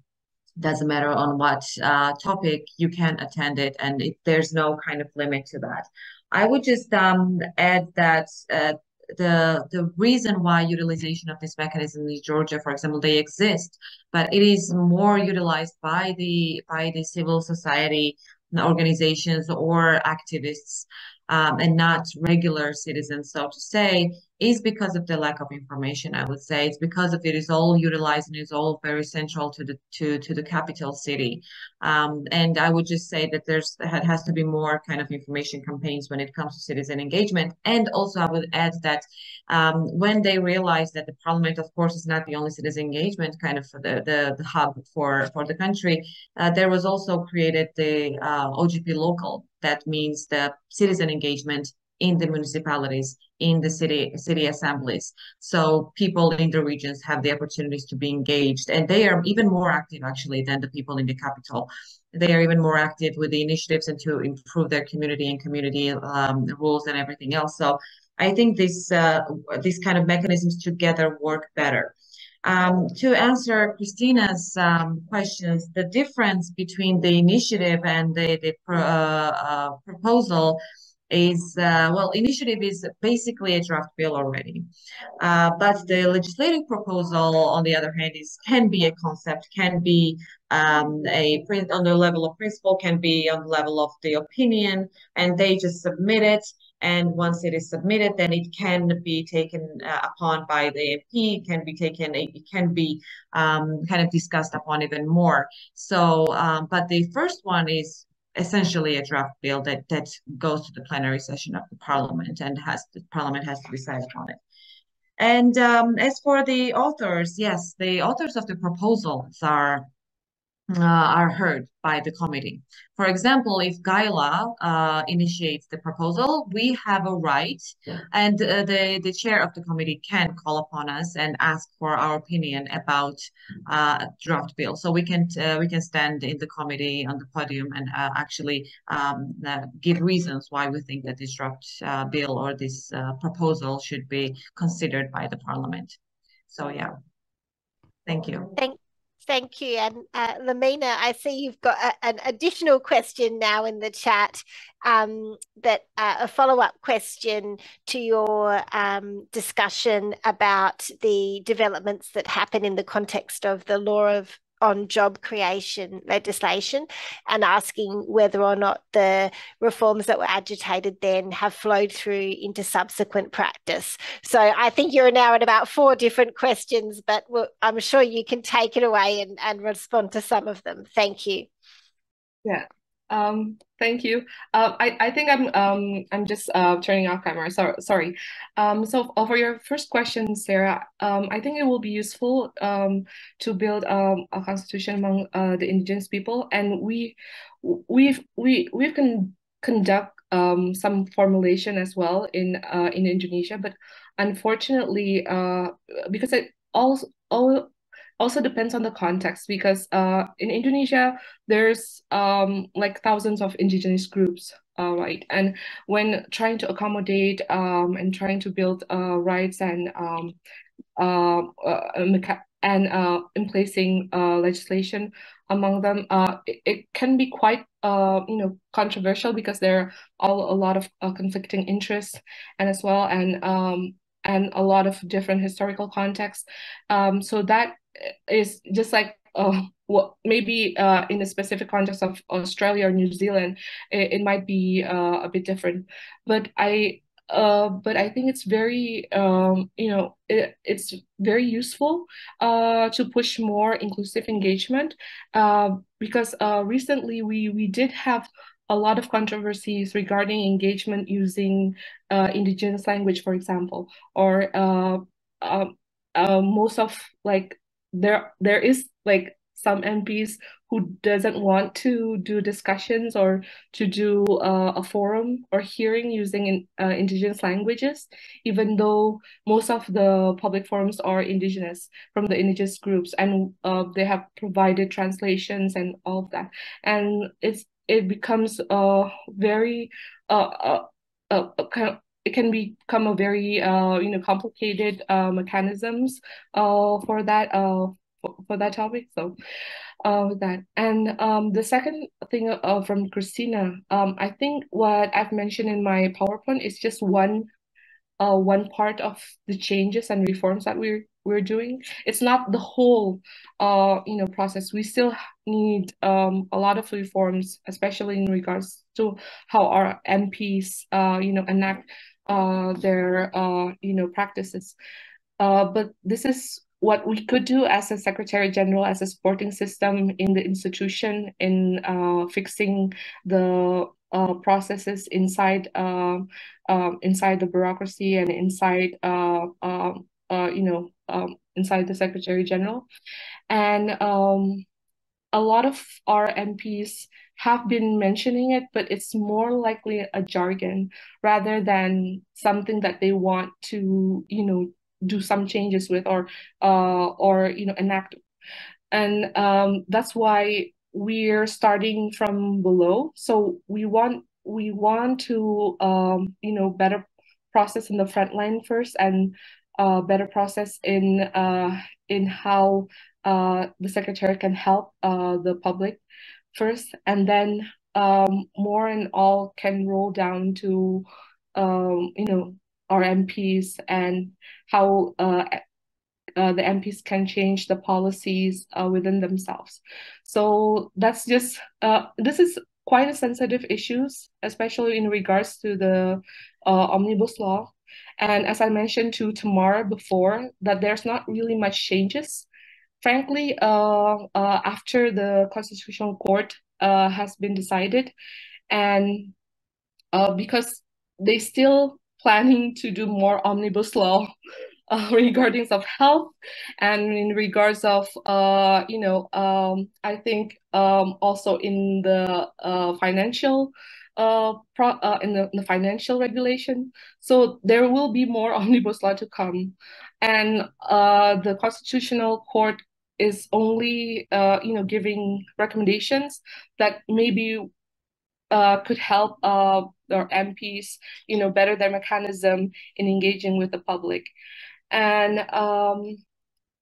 doesn't matter on what uh, topic you can attend it and it, there's no kind of limit to that. I would just um, add that uh, the the reason why utilization of this mechanism in Georgia, for example, they exist, but it is more utilized by the by the civil society organizations or activists um, and not regular citizens, so to say, is because of the lack of information. I would say it's because of it is all utilized and is all very central to the to to the capital city. Um, and I would just say that there's has to be more kind of information campaigns when it comes to citizen engagement. And also, I would add that um, when they realize that the parliament, of course, is not the only citizen engagement kind of the the, the hub for for the country, uh, there was also created the uh, OGP local. That means the citizen engagement in the municipalities, in the city city assemblies. So people in the regions have the opportunities to be engaged, and they are even more active actually than the people in the capital. They are even more active with the initiatives and to improve their community and community um, rules and everything else. So I think this uh, these kind of mechanisms together work better. Um, to answer Christina's um, questions, the difference between the initiative and the, the uh, uh, proposal is, uh, well, initiative is basically a draft bill already. Uh, but the legislative proposal, on the other hand, is can be a concept, can be um, a on the level of principle, can be on the level of the opinion, and they just submit it and once it is submitted, then it can be taken uh, upon by the MP, it can be taken, it can be um, kind of discussed upon even more. So, um, but the first one is essentially a draft bill that, that goes to the plenary session of the parliament and has the parliament has to decide on it. And um, as for the authors, yes, the authors of the proposals are uh, are heard by the committee. For example, if GYLA uh, initiates the proposal, we have a right, yeah. and uh, the, the chair of the committee can call upon us and ask for our opinion about uh, draft bill. So we can uh, we can stand in the committee on the podium and uh, actually um, give reasons why we think that this draft bill or this proposal should be considered by the parliament. So yeah, thank you. Thank Thank you. And uh, Lamina, I see you've got a, an additional question now in the chat um, that uh, a follow up question to your um, discussion about the developments that happen in the context of the law of on job creation legislation and asking whether or not the reforms that were agitated then have flowed through into subsequent practice. So I think you're now at about four different questions, but I'm sure you can take it away and, and respond to some of them. Thank you. Yeah, um, thank you. Uh, I, I think I'm um, I'm just uh, turning off camera. So, sorry. Um, so for your first question, Sarah, um, I think it will be useful um, to build um, a constitution among uh, the indigenous people, and we we've we we've can conduct um, some formulation as well in uh, in Indonesia, but unfortunately, uh, because it all all also depends on the context because uh, in Indonesia there's um, like thousands of indigenous groups, uh, right? And when trying to accommodate um, and trying to build uh, rights and um, uh, uh and uh, in placing uh, legislation among them, uh, it, it can be quite uh, you know controversial because there are all a lot of uh, conflicting interests and as well and um, and a lot of different historical contexts. Um, so that is just like uh, what maybe uh, in the specific context of Australia or New Zealand, it, it might be uh, a bit different. But I uh, but I think it's very, um, you know, it, it's very useful uh, to push more inclusive engagement uh, because uh, recently we we did have a lot of controversies regarding engagement using uh, indigenous language, for example, or uh, uh, uh, most of like there there is like some MPs who doesn't want to do discussions or to do uh, a forum or hearing using in, uh, indigenous languages, even though most of the public forums are indigenous from the indigenous groups, and uh, they have provided translations and all of that, and it's it becomes a very uh, uh, uh, kind of it can become a very uh, you know complicated uh, mechanisms uh, for that uh, for, that topic. So uh, that and um, the second thing uh, from Christina, um, I think what I've mentioned in my PowerPoint is just one uh, one part of the changes and reforms that we're we're doing. It's not the whole uh, you know process. We still need um, a lot of reforms, especially in regards to how our MPs uh, you know enact their uh, you know practices. Uh, but this is what we could do as a secretary general, as a supporting system in the institution in uh, fixing the uh, processes inside uh, um, inside the bureaucracy and inside uh, um, uh, you know um, inside the secretary general, and um, a lot of our MPs have been mentioning it, but it's more likely a jargon rather than something that they want to, you know, do some changes with or uh, or you know enact. And um, that's why we're starting from below. So we want we want to um, you know better process in the front line first and uh, better process in uh, in how uh, the secretary can help uh, the public first, and then um, more and all can roll down to um, you know our MPs and how uh, uh, the MPs can change the policies uh, within themselves. So that's just uh, this is quite a sensitive issues, especially in regards to the uh, omnibus law. And as I mentioned to Tamara before, that there's not really much changes frankly, uh, uh, after the Constitutional Court uh, has been decided, and because they still planning to do more omnibus law uh, regarding of health and in regards of uh, you know um, I think um, also in the uh, financial uh, pro, uh, in, the, in the financial regulation. So there will be more omnibus law to come, and uh, the constitutional court is only uh, you know giving recommendations that maybe uh, could help uh, our MPs you know better their mechanism in engaging with the public, and um,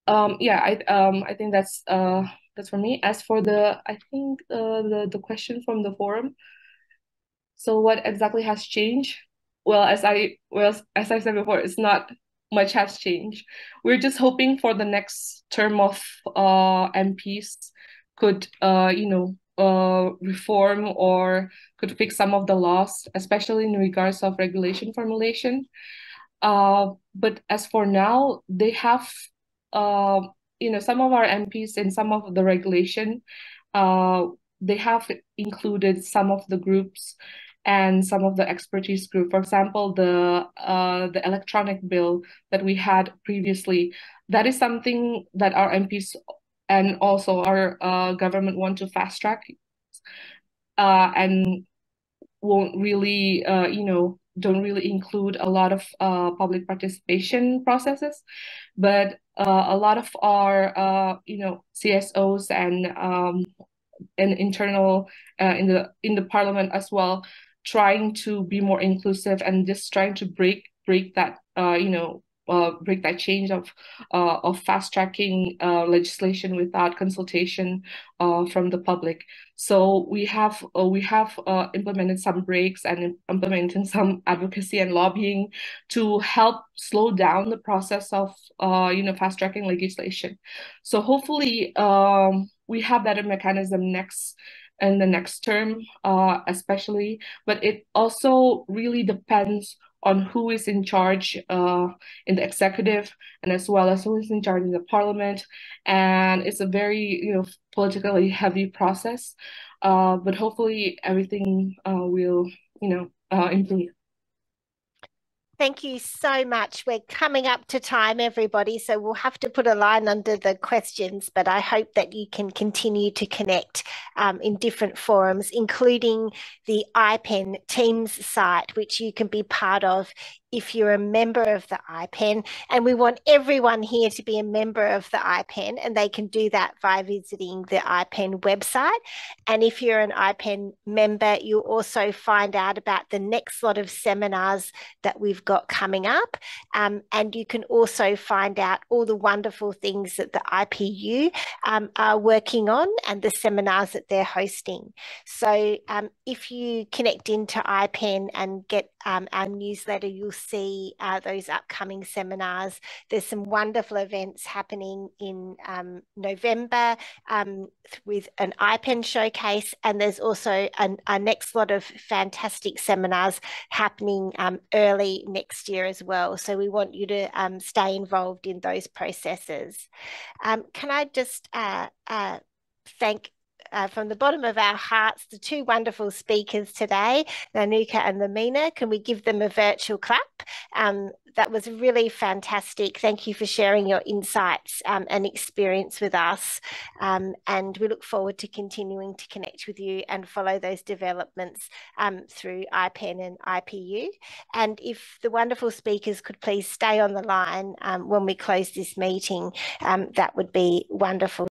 um, yeah, I um, I think that's uh, that's for me. As for the I think uh, the the question from the forum. So what exactly has changed? Well, as I well as I said before, it's not much has changed. We're just hoping for the next term of uh, MPs could, uh, you know, uh, reform or could fix some of the laws, especially in regards of regulation formulation. Uh, but as for now, they have, uh, you know, some of our MPs in some of the regulation, uh, they have included some of the groups and some of the expertise group. For example, the uh, the electronic bill that we had previously, that is something that our MPs and also our uh, government want to fast track, uh, and won't really, uh, you know, don't really include a lot of uh, public participation processes, but uh, a lot of our, uh, you know, CSOs and um, and internal uh, in the in the parliament as well trying to be more inclusive and just trying to break break that uh, you know uh, break that change of uh, of fast tracking uh, legislation without consultation uh, from the public. So we have uh, we have uh, implemented some breaks and implementing some advocacy and lobbying to help slow down the process of uh, you know fast tracking legislation. So hopefully um, we have better mechanism next in the next term, uh, especially. But it also really depends on who is in charge uh, in the executive and as well as who is in charge in the parliament. And it's a very, you know, politically heavy process. Uh, but hopefully everything uh, will, you know, uh, improve. Thank you so much. We're coming up to time, everybody, so we'll have to put a line under the questions, but I hope that you can continue to connect um, in different forums, including the IPEN Teams site, which you can be part of if you're a member of the IPEN. And we want everyone here to be a member of the IPEN, and they can do that by visiting the IPEN website. And if you're an IPEN member, you'll also find out about the next lot of seminars that we've got coming up. Um, and you can also find out all the wonderful things that the IPU um, are working on and the seminars that they're hosting. So um, if you connect into IPEN and get um, our newsletter, you'll see uh, those upcoming seminars. There's some wonderful events happening in um, November um, with an IPEN showcase, and there's also an, a next lot of fantastic seminars happening um, early next year as well. So we want you to um, stay involved in those processes. Um, can I just uh, uh, thank uh, from the bottom of our hearts the two wonderful speakers today, Nanuka and Lamina. Can we give them a virtual clap? Um, that was really fantastic. Thank you for sharing your insights um, and experience with us. Um, and we look forward to continuing to connect with you and follow those developments um, through IPEN and IPU. And if the wonderful speakers could please stay on the line um, when we close this meeting, um, that would be wonderful.